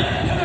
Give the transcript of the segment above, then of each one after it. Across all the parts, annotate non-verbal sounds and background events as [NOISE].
yeah.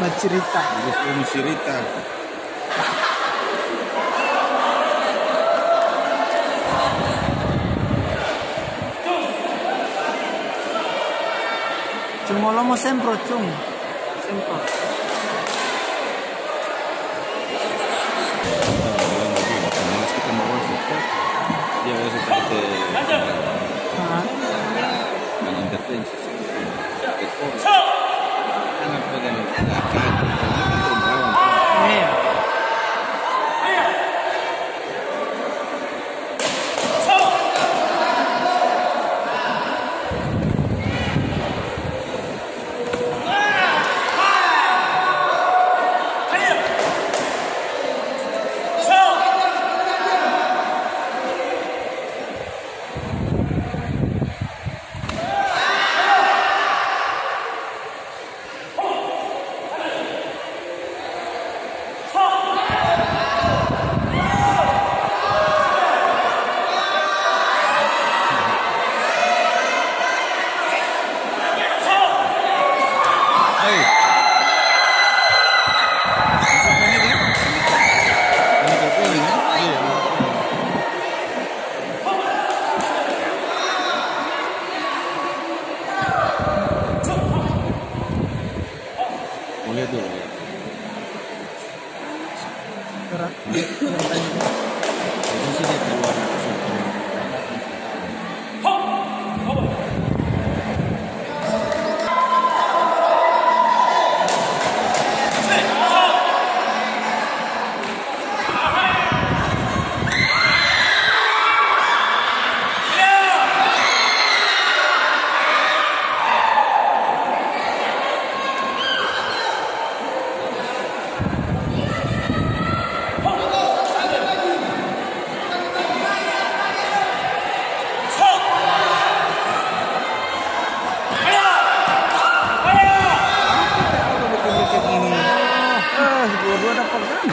Gus. Cungolomo sempro cung. Sempro. Malas kita mau support. Dia harus seperti Hei. Masuk ini kan? Ini ke kuning kan? Iya. Mau lihat dulu ya. Berat. Itu sih dia keluar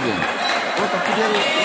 分。これバ。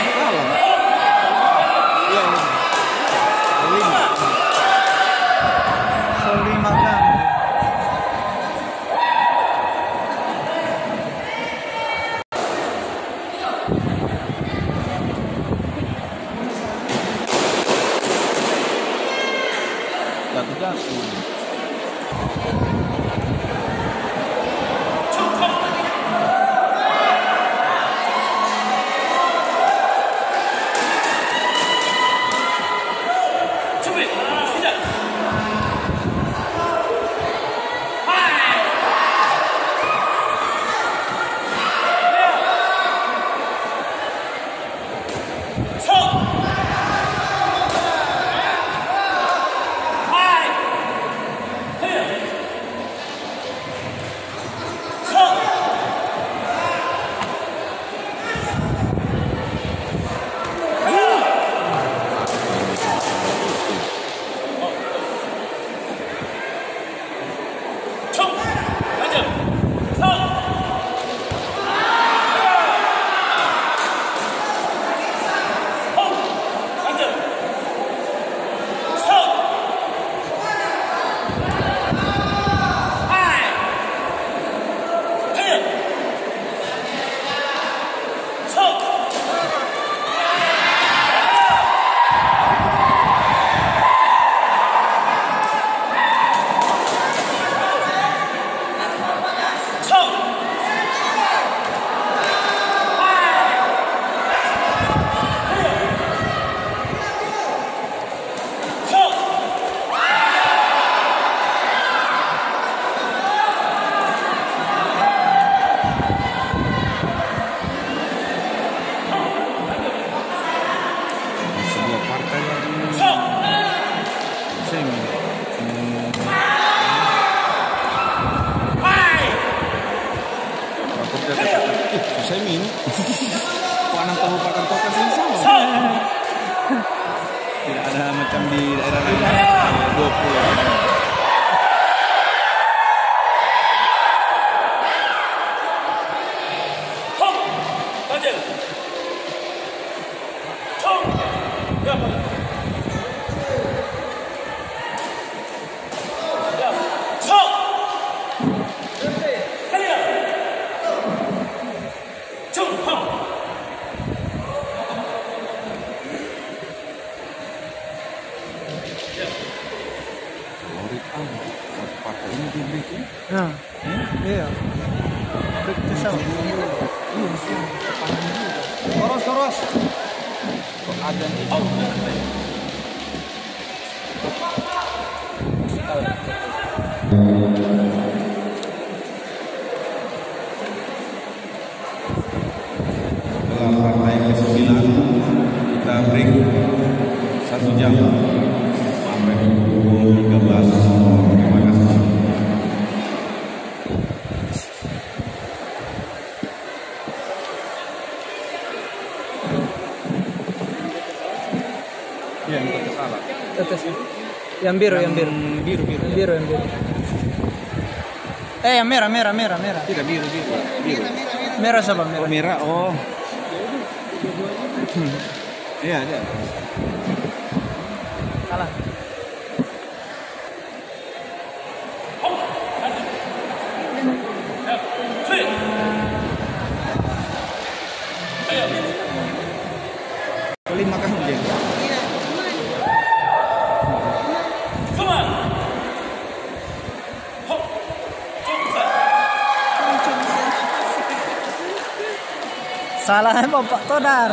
Semin. Panang tahu pakan toka sih sama. [LAUGHS] Tidak ada macam di daerah lain. Dua puluh ya. Yeah. Nah, iya. Break koros. Kok ada nih? Setelah partai ke-9 kita break satu jam Iya, yang kita salah. Tetes. Yang biru, yang biru. biru biru. Yang biru, yang biru. Eh, yang merah, merah, merah, merah. Tidak biru biru. Biru. Merah siapa? Oh Merah. merah. Oh. Hmm. Iya ada. Kalah. Kelima Salah Bapak Todar.